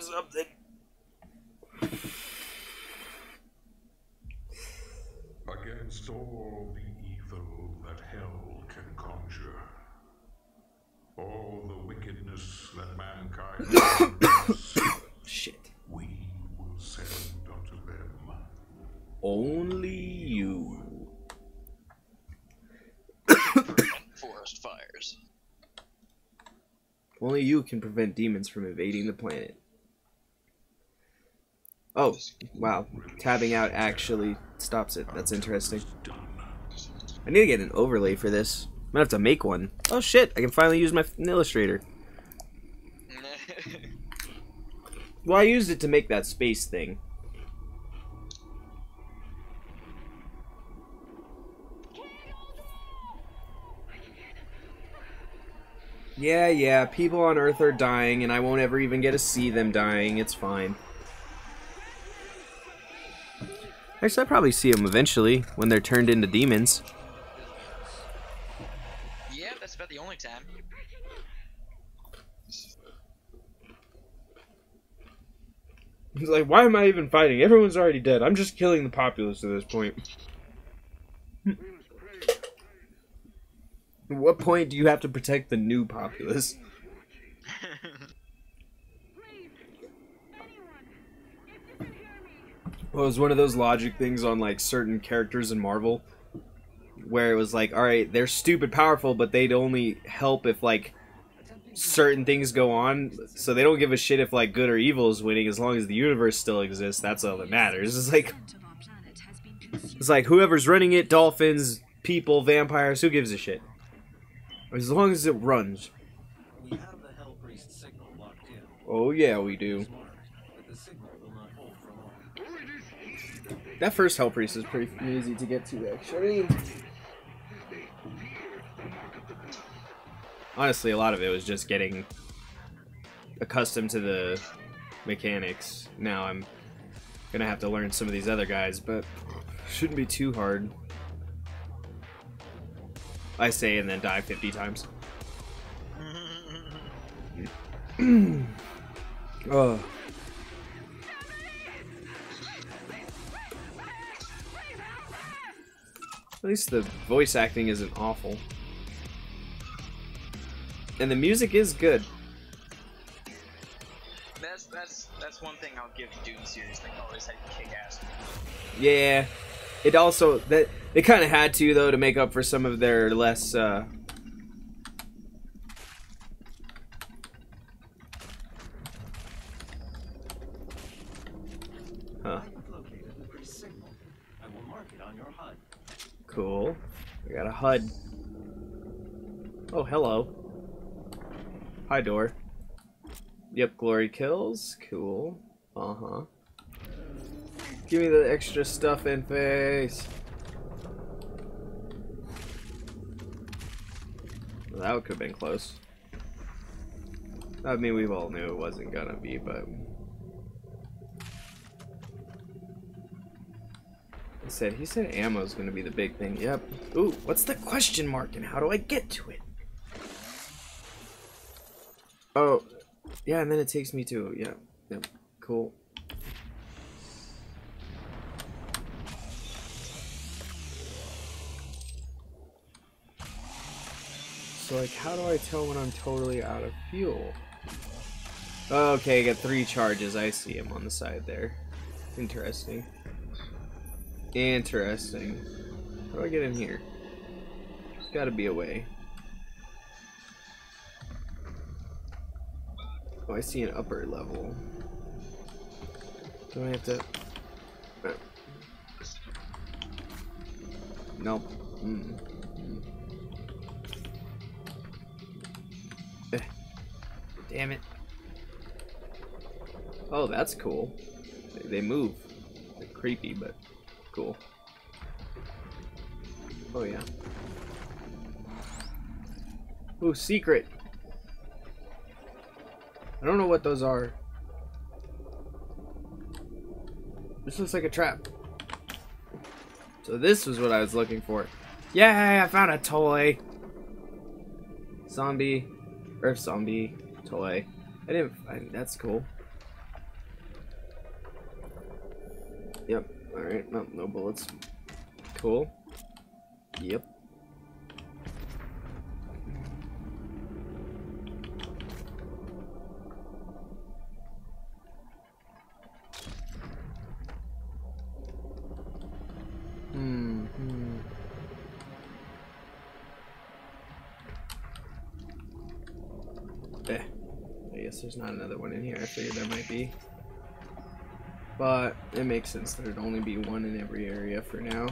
do something. Against all the evil that hell can conjure, all the wickedness that mankind does, Shit. we will send unto them. Only you. Forest fires. Only you can prevent demons from invading the planet. Oh, wow. Tabbing out actually stops it. That's interesting. I need to get an overlay for this. I'm gonna have to make one. Oh shit, I can finally use my f- Illustrator. Well, I used it to make that space thing. Yeah, yeah, people on Earth are dying, and I won't ever even get to see them dying. It's fine. Actually, I'll probably see them eventually when they're turned into demons. yeah, that's about the only time. He's like, why am I even fighting? Everyone's already dead. I'm just killing the populace at this point. What point do you have to protect the new populace? Well, it was one of those logic things on like certain characters in Marvel, where it was like, all right, they're stupid powerful, but they'd only help if like certain things go on. So they don't give a shit if like good or evil is winning, as long as the universe still exists. That's all that matters. It's like it's like whoever's running it, dolphins, people, vampires, who gives a shit? As long as it runs. We have the Hell Priest signal locked in. Oh yeah, we do. Smart, but the signal will not hold for long. That first Hell Priest is pretty easy to get to, actually. Honestly, a lot of it was just getting accustomed to the mechanics. Now I'm gonna have to learn some of these other guys, but shouldn't be too hard. I say and then die 50 times. Oh. At least the voice acting isn't awful. And the music is good. That's that's that's one thing I'll give the Doom series. They always had kick ass. Yeah. It also that they kind of had to though to make up for some of their less uh Huh. I've located the priest signal. I will mark it on your HUD. Cool. I got a HUD. Oh, hello. Hi, door. Yep, glory kills. Cool. Uh huh. Give me the extra stuff in face. Well, that could have been close. I mean, we all knew it wasn't gonna be, but. He said he said ammo's gonna be the big thing. Yep. Ooh, what's the question mark and how do I get to it? Oh, yeah, and then it takes me to yeah. Yep. Cool. So like, how do I tell when I'm totally out of fuel? Okay, I got three charges. I see him on the side there. Interesting. Interesting. How do I get in here? There's gotta be a way. Oh, I see an upper level. Do I have to... Nope. Mm. Eh. Damn it. Oh, that's cool. They, they move. They're creepy, but cool. Oh yeah. Ooh, secret. I don't know what those are. This looks like a trap. So this was what I was looking for. Yay, I found a toy. Zombie. Earth zombie toy. I didn't, find that's cool. Yep, alright, no, no bullets. Cool. Yep. Eh. I guess there's not another one in here. I figured there might be. But it makes sense that it'd only be one in every area for now.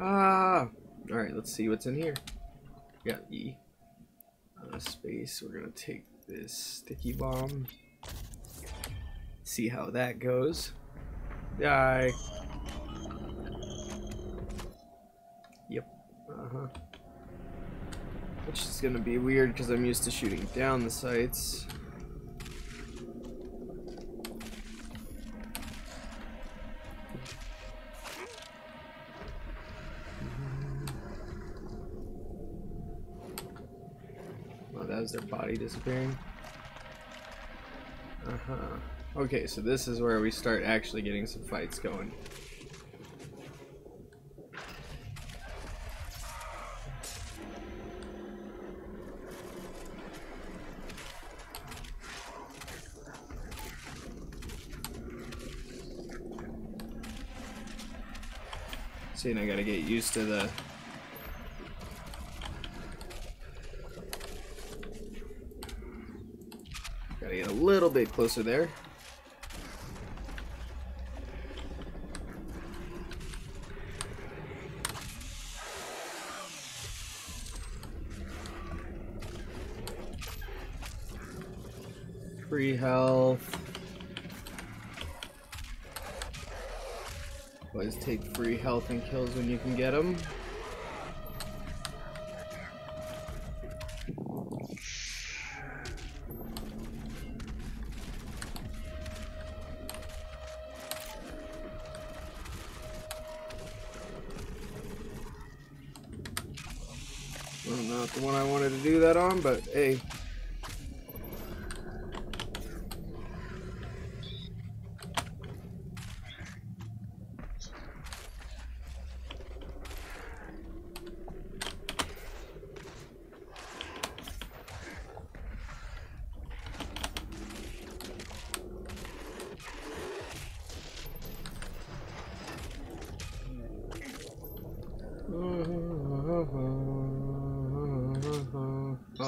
Ah! Alright, let's see what's in here. We got E. Uh, space. We're gonna take this sticky bomb. See how that goes. Die. Yep. Uh-huh. Which is gonna be weird because I'm used to shooting down the sights. Oh, that was their body disappearing. Uh-huh. Okay, so this is where we start actually getting some fights going. See, I gotta get used to the Gotta get a little bit closer there. Free health. Always take free health and kills when you can get them.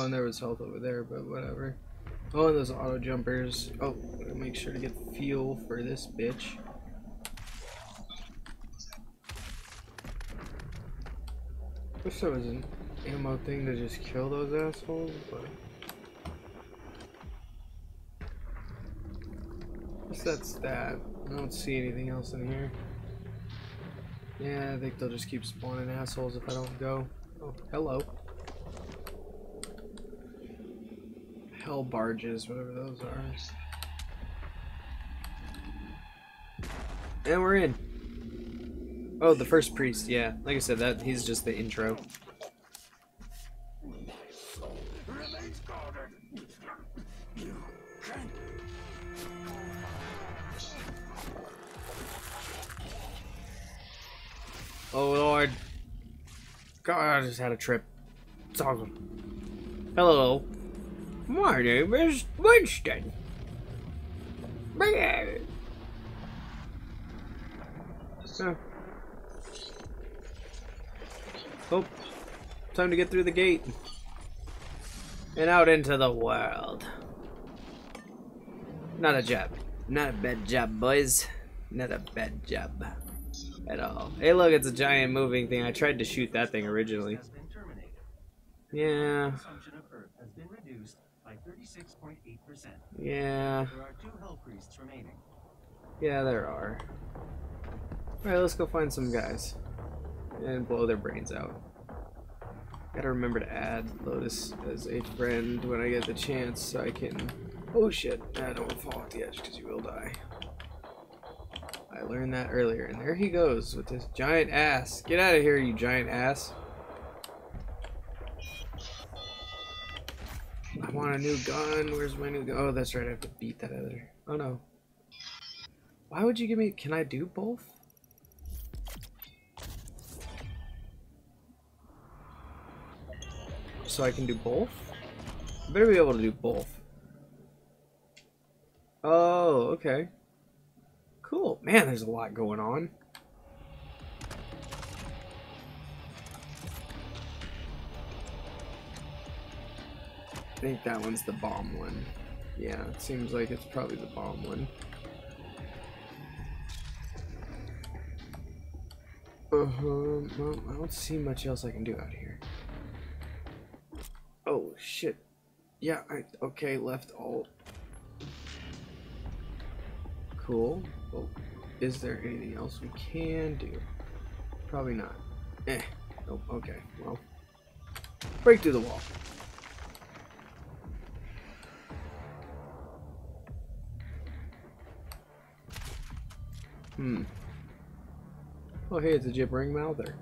Oh, and there was health over there, but whatever. Oh, and those auto jumpers. Oh, make sure to get fuel for this bitch. Wish there was an ammo thing to just kill those assholes, but. That's that. I don't see anything else in here. Yeah, I think they'll just keep spawning assholes if I don't go. Oh, hello. Hell barges, whatever those are. And we're in. Oh, the first priest, yeah. Like I said, that he's just the intro. Oh lord. God, I just had a trip. It's awesome. Hello. My name is Winston. Yeah. Uh. Oh, time to get through the gate and out into the world. Not a job. Not a bad job, boys. Not a bad job at all. Hey, look, it's a giant moving thing. I tried to shoot that thing originally. has been terminated. Yeah, Consumption of Earth has been reduced by 36.8%. yeah, There are two Hell Priests remaining. yeah, there are. Alright, let's go find some guys and blow their brains out. Gotta remember to add Lotus as a friend when I get the chance so I can. Oh shit, I don't fall off the edge because you will die. I learned that earlier, and there he goes with this giant ass. Get out of here, you giant ass. I want a new gun. Where's my new gun? Oh, that's right. I have to beat that other. Oh no. Why would you give me? Can I do both? So I can do both? I better be able to do both. Oh, okay. Cool. Man, there's a lot going on. Think that one's the bomb one. Yeah, it seems like it's probably the bomb one. Uh-huh. Well, I don't see much else I can do out here. Oh, shit. Yeah, I... Okay, left alt. Cool. Well, is there anything else we can do? Probably not. Eh. Okay. Well. Break through the wall. Hmm. Oh, hey, it's a Jip Ring Mouther.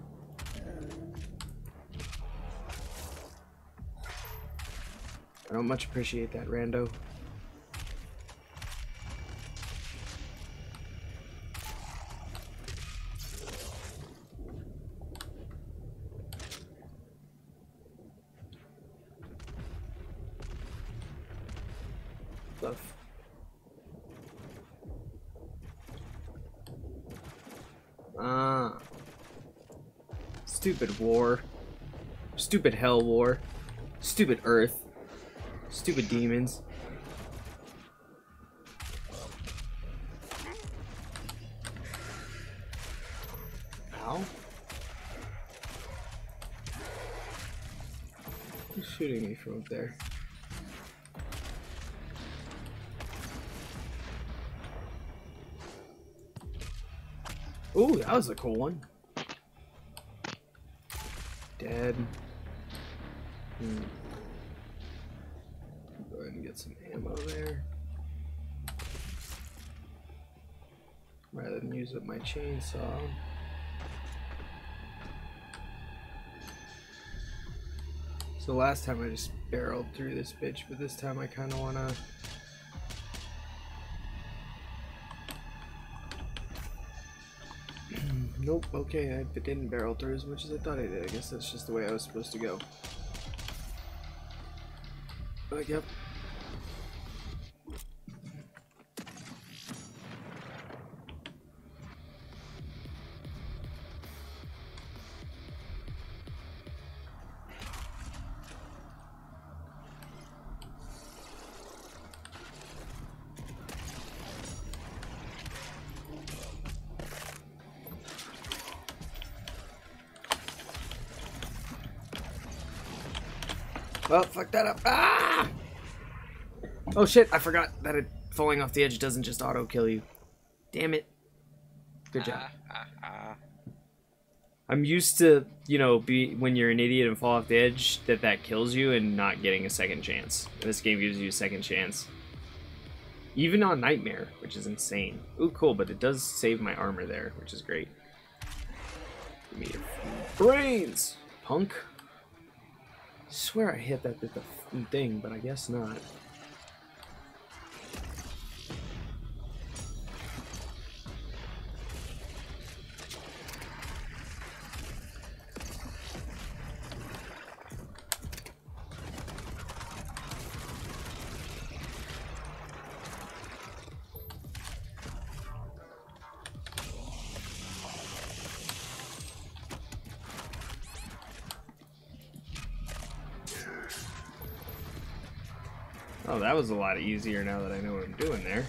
I don't much appreciate that, Rando. The f- Ah. Stupid war. Stupid hell war. Stupid earth. Stupid demons. Ow. Who's shooting me from up there? Ooh, that was a cool one. Hmm. Go ahead and get some ammo there. Rather than use up my chainsaw. So last time I just barreled through this bitch, but this time I kind of want to Nope, okay, I didn't barrel through as much as I thought I did. I guess that's just the way I was supposed to go. But yep. Oh shit, I forgot that it falling off the edge doesn't just auto kill you. Damn it. Good job. Ah, ah, ah. I'm used to, you know, be when you're an idiot and fall off the edge that that kills you and not getting a second chance. This game gives you a second chance. Even on Nightmare, which is insane. Ooh, cool, but it does save my armor there, which is great. Give me your brains, punk. swear I hit that the thing, but I guess not. Was a lot easier now that I know what I'm doing there.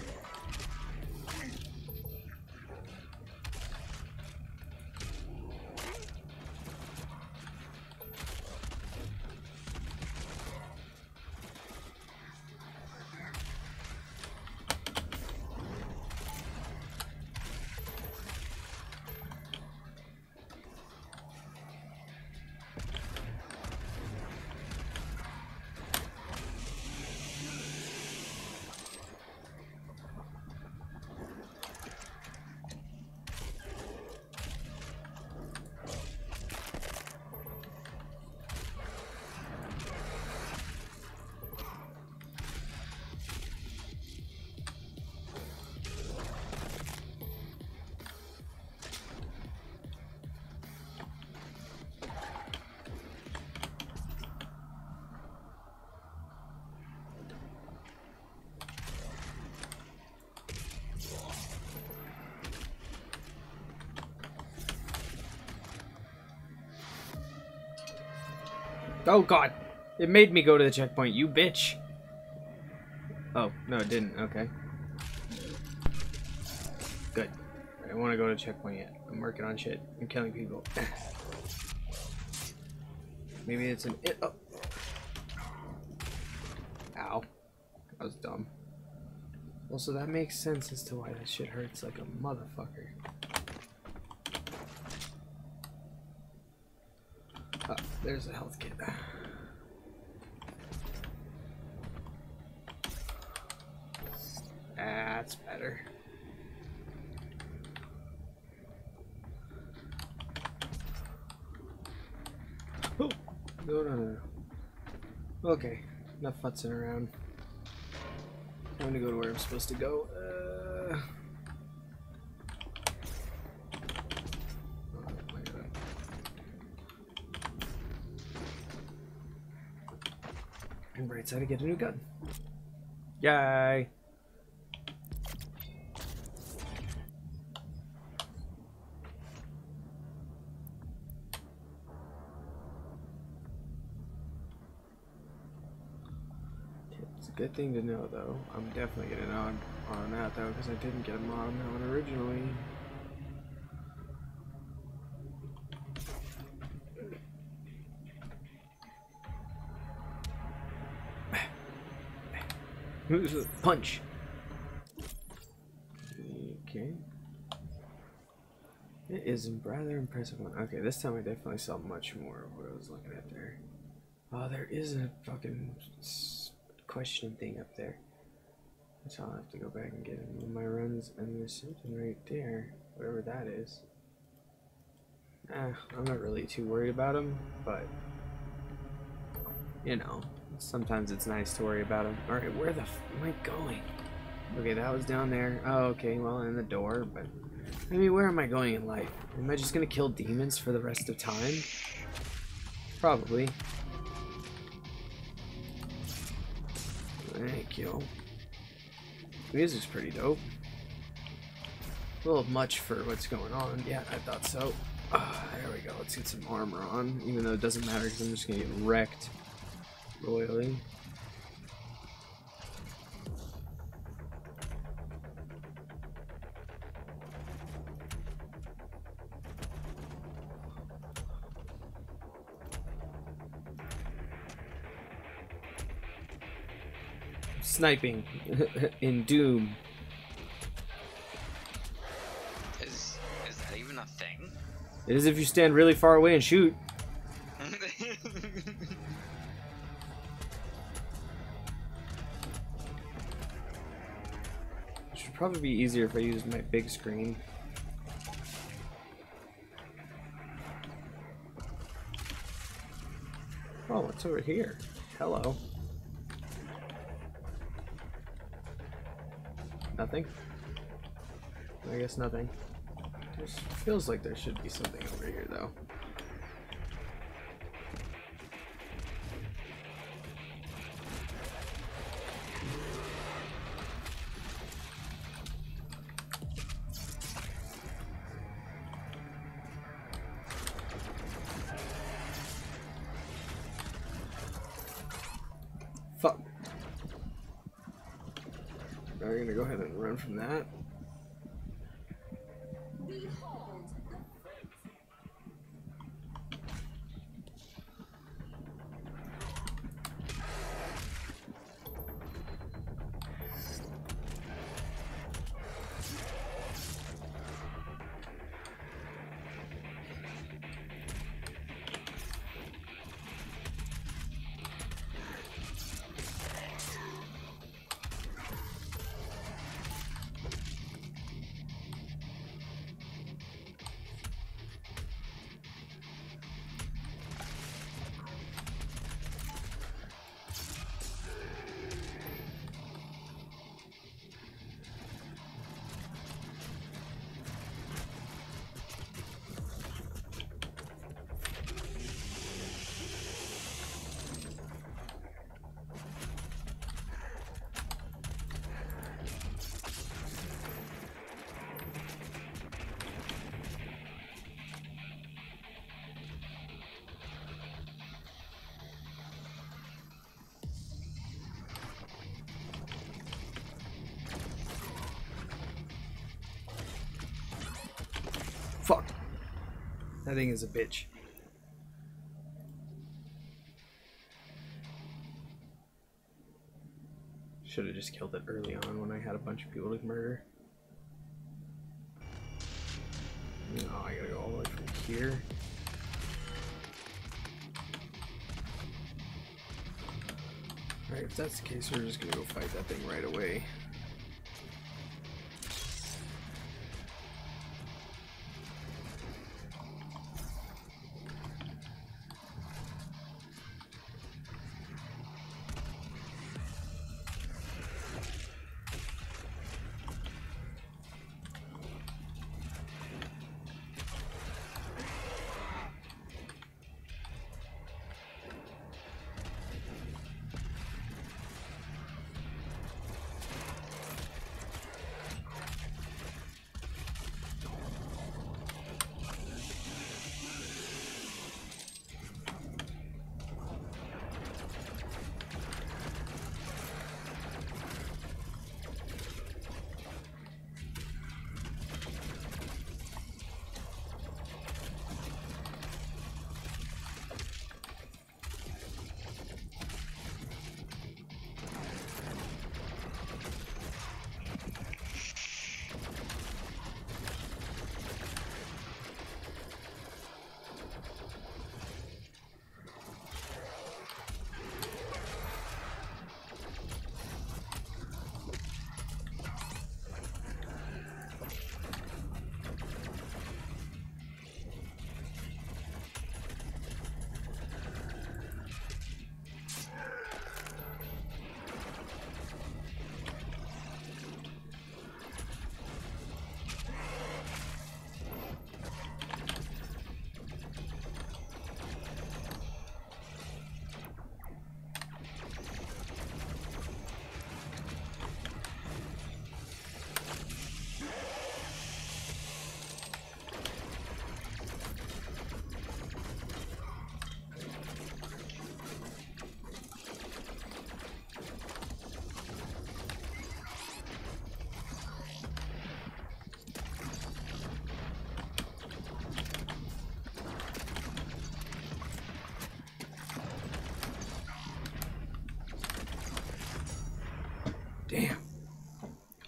Oh god! It made me go to the checkpoint, you bitch! Oh, no it didn't, okay. Good. I don't want to go to checkpoint yet. I'm working on shit. I'm killing people. Maybe it's an it. Oh. Ow. That was dumb. Also, that makes sense as to why that shit hurts like a motherfucker. Oh, there's a health kit. That's better. Oh, no, no, no. Okay, enough futzing around. I'm gonna go to where I'm supposed to go. Uh... And right side, I get a new gun. Yay! It's a good thing to know, though. I'm definitely getting on on that though, because I didn't get a mod on that one originally. Punch. Okay. It is a rather impressive one. Okay, this time I definitely saw much more of what I was looking at there. Oh, there is a fucking question thing up there. So I'll have to go back and get in one of my runs, and there's something right there, whatever that is. Ah, I'm not really too worried about them, but you know, sometimes it's nice to worry about them. All right, where the f am I going? Okay, that was down there. Oh, okay, well, in the door, but I mean, where am I going in life? Am I just gonna kill demons for the rest of time? Probably. Thank you. Music's pretty dope. A little much for what's going on. Yeah, I thought so. Ah, there we go. Let's get some armor on, even though it doesn't matter because I'm just gonna get wrecked royally. Sniping in Doom. Is is that even a thing? It is if you stand really far away and shoot. Probably be easier if I used my big screen. Oh, what's over here? Hello. Nothing? I guess nothing. Feels like there should be something over here, though. We're gonna go ahead and run from that. Fuck. That thing is a bitch. Should have just killed it early on when I had a bunch of people to murder. No, I gotta go all the way from here. Alright, if that's the case, we're just gonna go fight that thing right away.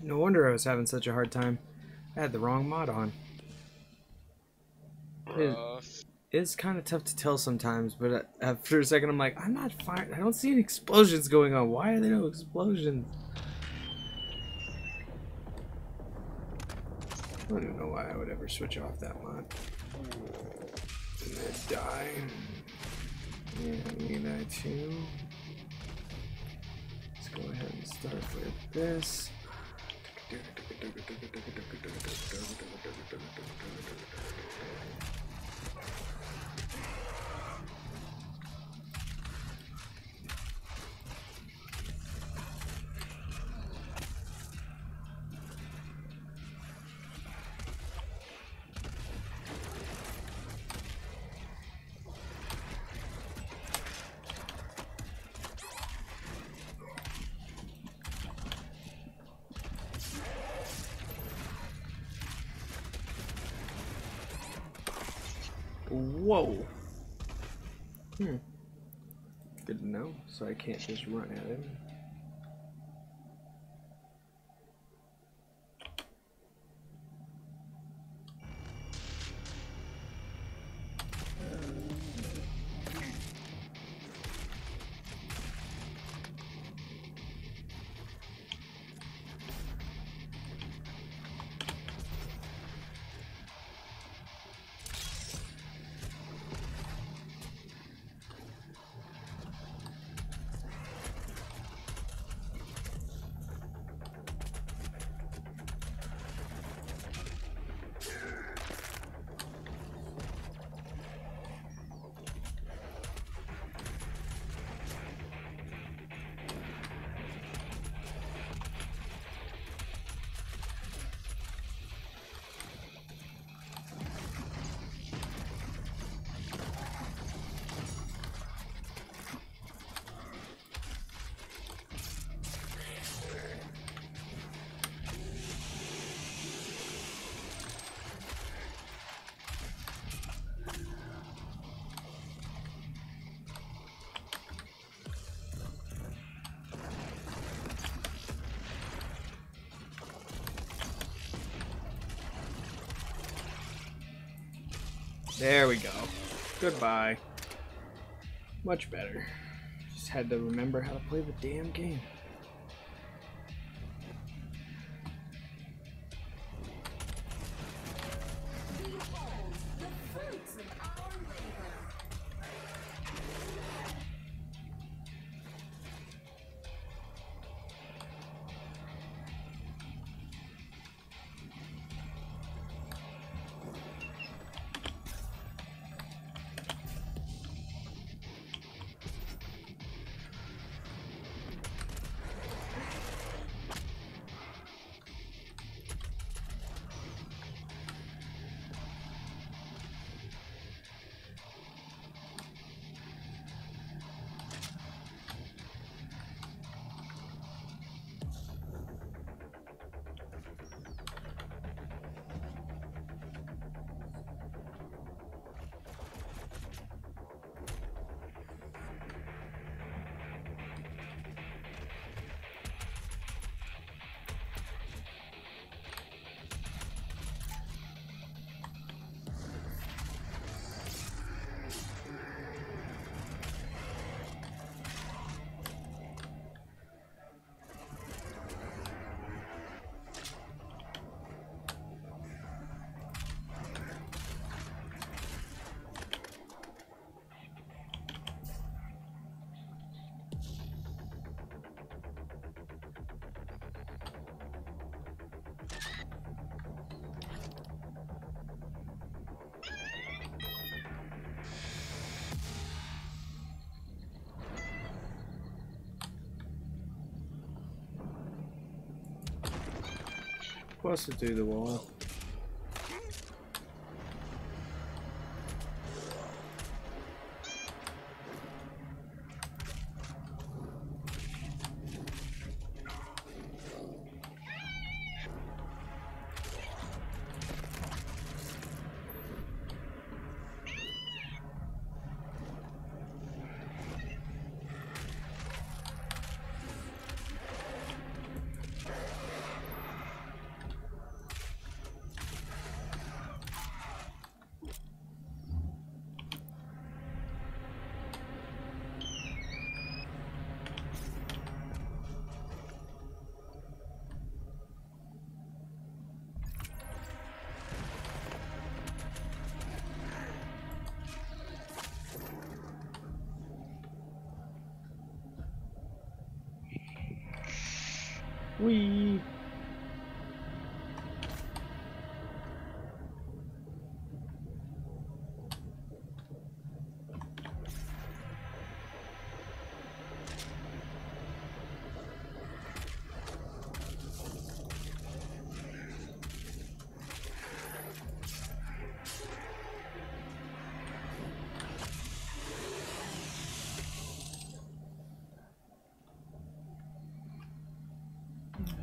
No wonder I was having such a hard time. I had the wrong mod on. It is kind of tough to tell sometimes, but uh, after a second, I'm like, I'm not fine. I don't see any explosions going on. Why are there no explosions? I don't even know why I would ever switch off that mod. And then die. Yeah, me die too. Let's go ahead and start with this. Whoa. Hmm. Good to know, so I can't just run at him. There we go. Goodbye. Much better. Just had to remember how to play the damn game. Plus to do the wall. Wee.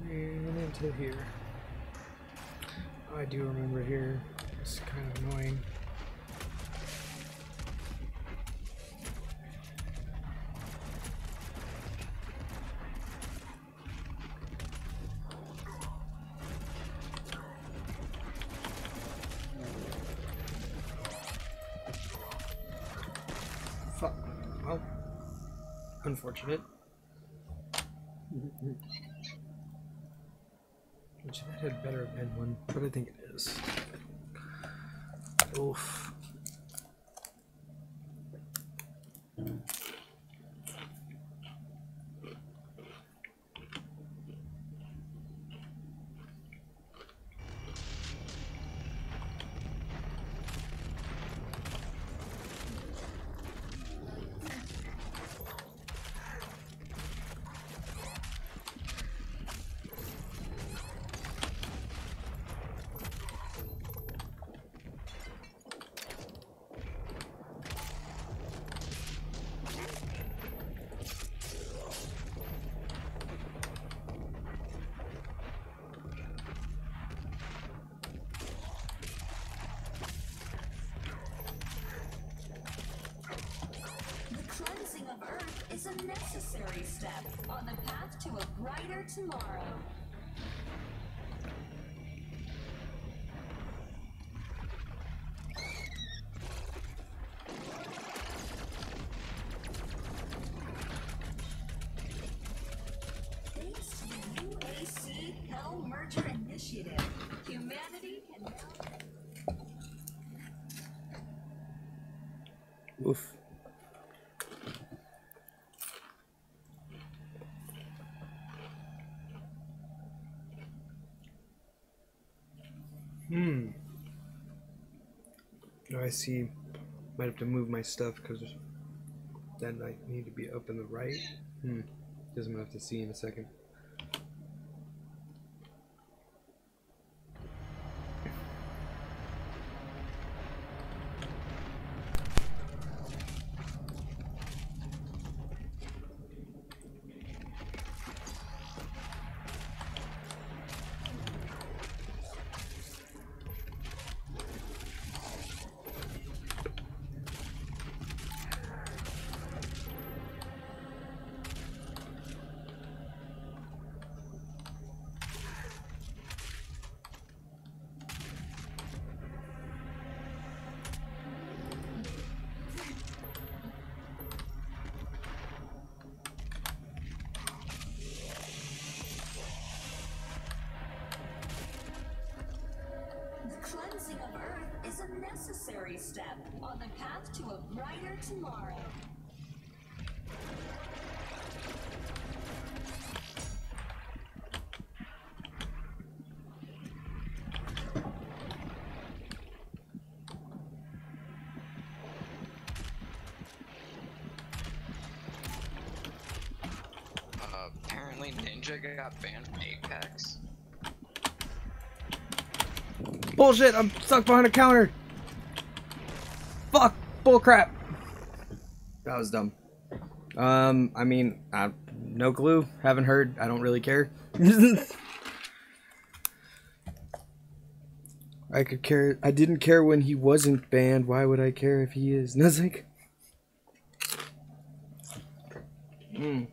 And into here. I do remember here. It's kind of annoying. But I think is. Oof. The cleansing of Earth is a necessary step on the path to a brighter tomorrow. Hmm. Oh, I see. Might have to move my stuff because that might need to be up in the right. Hmm. Gonna have to see in a second. Ninja got banned from Apex. Bullshit! I'm stuck behind a counter. Fuck! Bullcrap. That was dumb. Um, I mean, uh, no clue. Haven't heard. I don't really care. I could care. I didn't care when he wasn't banned. Why would I care if he is? Nothing. Hmm.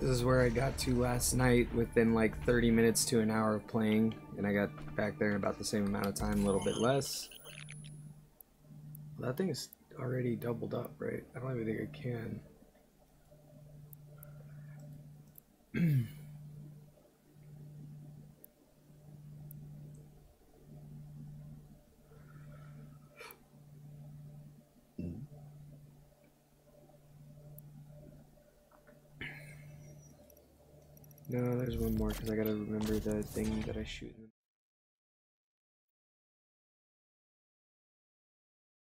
This is where I got to last night within like 30 minutes to an hour of playing, and I got back there in about the same amount of time, a little bit less. That thing is already doubled up, right? I don't even think I can. No, there's one more because I gotta remember the thing that I shoot in the